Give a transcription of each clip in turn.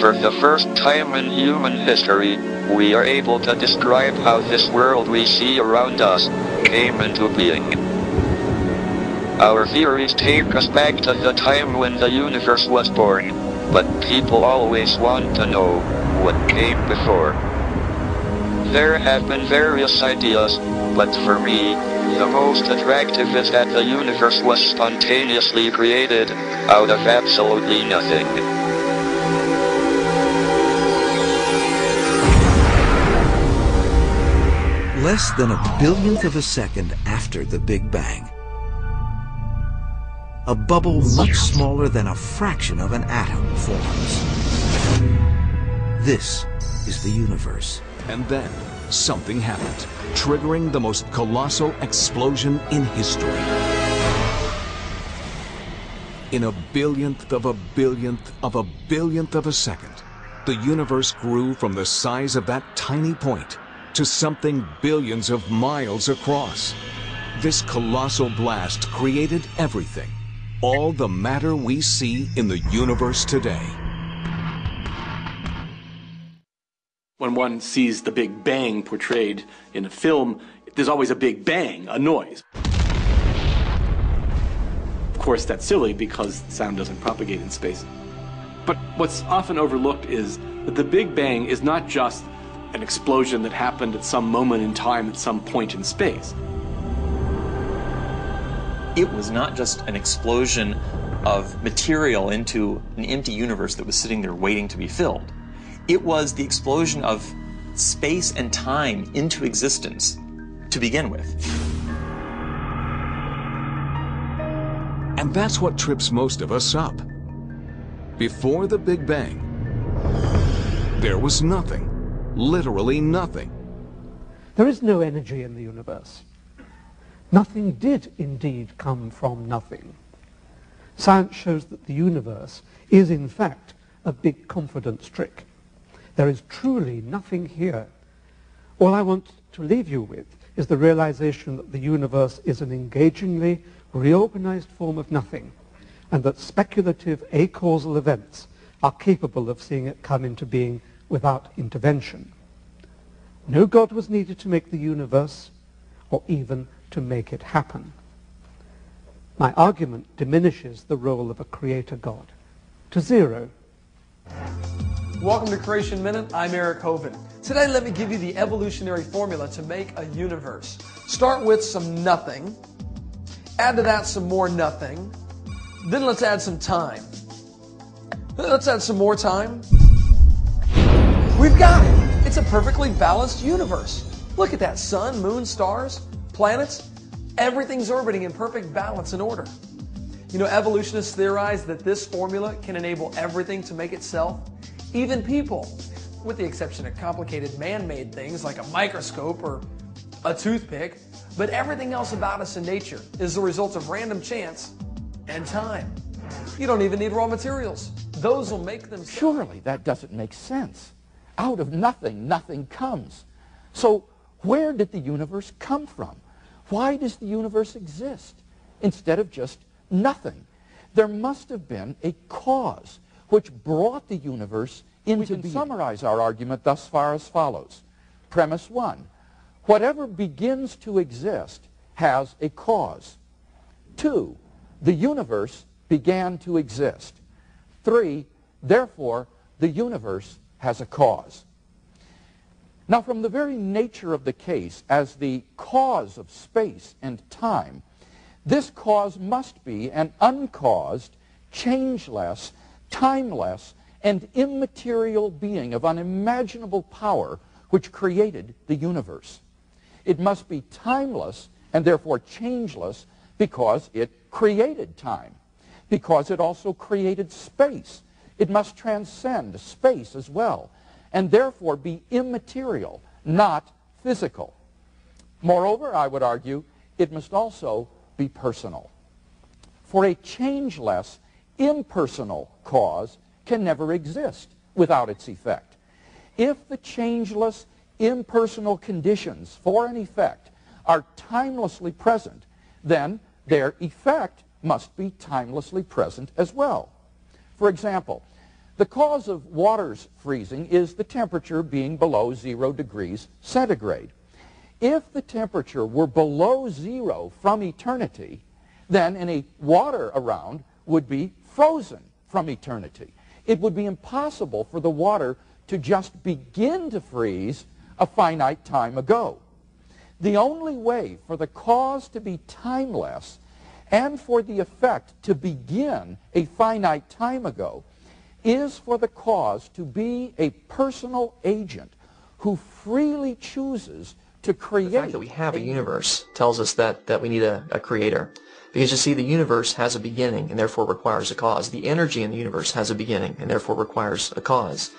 For the first time in human history, we are able to describe how this world we see around us came into being. Our theories take us back to the time when the universe was born, but people always want to know what came before. There have been various ideas, but for me, the most attractive is that the universe was spontaneously created out of absolutely nothing. Less than a billionth of a second after the Big Bang, a bubble much smaller than a fraction of an atom forms. This is the universe. And then, something happened, triggering the most colossal explosion in history. In a billionth of a billionth of a billionth of a second, the universe grew from the size of that tiny point to something billions of miles across. This colossal blast created everything, all the matter we see in the universe today. When one sees the Big Bang portrayed in a film, there's always a big bang, a noise. Of course, that's silly because sound doesn't propagate in space. But what's often overlooked is that the Big Bang is not just an explosion that happened at some moment in time at some point in space. It was not just an explosion of material into an empty universe that was sitting there waiting to be filled. It was the explosion of space and time into existence to begin with. And that's what trips most of us up. Before the Big Bang, there was nothing, literally nothing. There is no energy in the universe. Nothing did indeed come from nothing. Science shows that the universe is in fact a big confidence trick. There is truly nothing here. All I want to leave you with is the realization that the universe is an engagingly reorganized form of nothing and that speculative acausal events are capable of seeing it come into being without intervention. No God was needed to make the universe or even to make it happen. My argument diminishes the role of a creator God to zero. Welcome to Creation Minute. I'm Eric Hovind. Today, let me give you the evolutionary formula to make a universe. Start with some nothing, add to that some more nothing, then let's add some time. Let's add some more time. We've got it. It's a perfectly balanced universe. Look at that sun, moon, stars, planets. Everything's orbiting in perfect balance and order. You know, evolutionists theorize that this formula can enable everything to make itself, even people, with the exception of complicated man-made things like a microscope or a toothpick, but everything else about us in nature is the result of random chance and time. You don't even need raw materials. Those will make them. Surely that doesn't make sense. Out of nothing, nothing comes. So where did the universe come from? Why does the universe exist instead of just nothing? There must have been a cause which brought the universe into being. We can summarize our argument thus far as follows. Premise one, whatever begins to exist has a cause. Two, the universe began to exist. Three, therefore, the universe has a cause. Now, from the very nature of the case, as the cause of space and time, this cause must be an uncaused, changeless, timeless, and immaterial being of unimaginable power which created the universe. It must be timeless and therefore changeless because it created time, because it also created space. It must transcend space as well, and therefore be immaterial, not physical. Moreover, I would argue, it must also be personal. For a changeless, impersonal cause can never exist without its effect. If the changeless, impersonal conditions for an effect are timelessly present, then their effect must be timelessly present as well. For example, The cause of water's freezing is the temperature being below zero degrees centigrade. If the temperature were below zero from eternity, then any water around would be frozen from eternity. It would be impossible for the water to just begin to freeze a finite time ago. The only way for the cause to be timeless and for the effect to begin a finite time ago is for the cause to be a personal agent who freely chooses to create. The fact that we have a universe tells us that, that we need a, a creator. Because you see, the universe has a beginning and therefore requires a cause. The energy in the universe has a beginning and therefore requires a cause.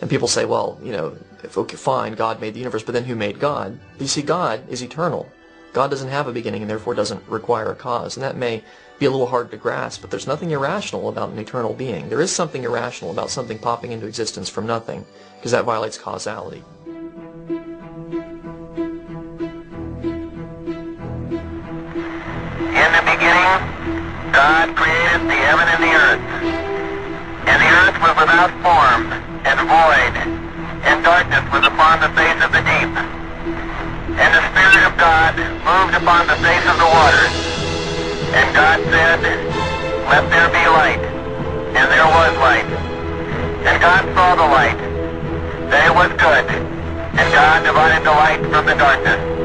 And people say, well, you know, if, okay, fine, God made the universe, but then who made God? But you see, God is eternal. God doesn't have a beginning and therefore doesn't require a cause. And that may be a little hard to grasp, but there's nothing irrational about an eternal being. There is something irrational about something popping into existence from nothing, because that violates causality. In the beginning, God created the heaven and the earth. And the earth was without form and void, and darkness was upon the face of the deep. And the Spirit of God moved upon the face of the waters. And God said, Let there be light. And there was light. And God saw the light, that it was good. And God divided the light from the darkness.